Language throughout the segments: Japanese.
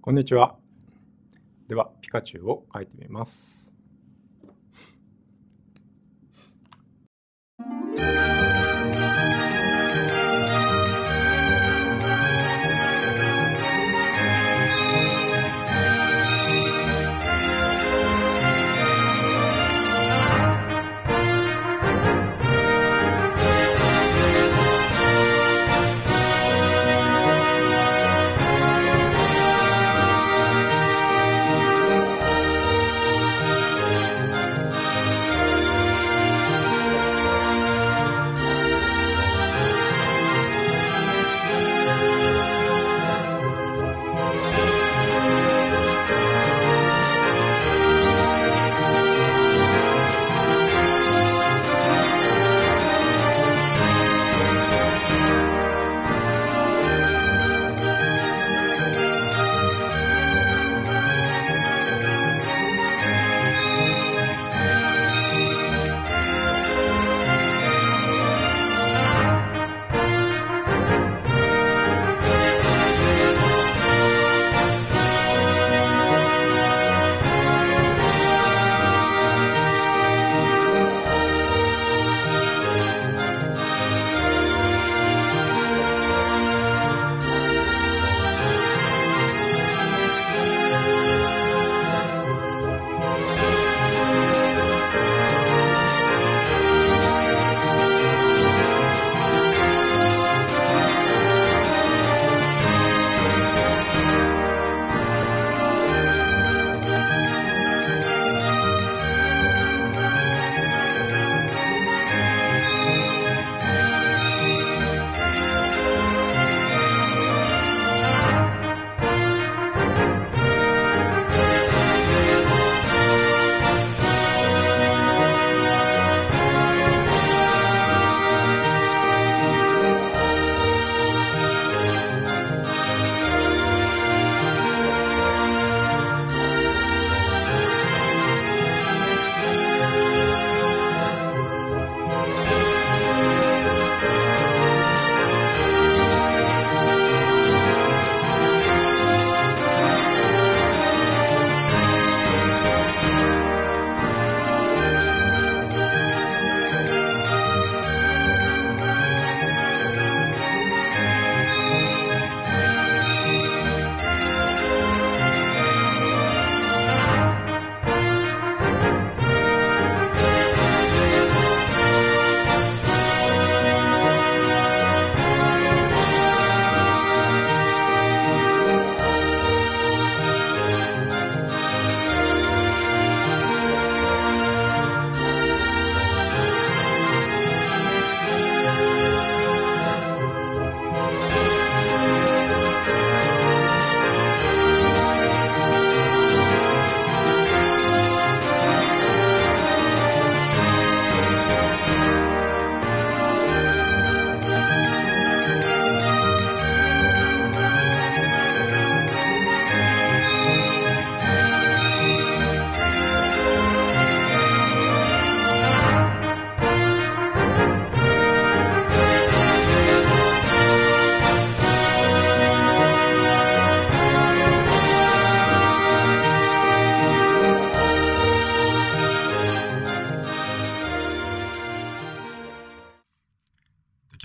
こんにちは。では、ピカチュウを描いてみます。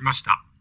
ました。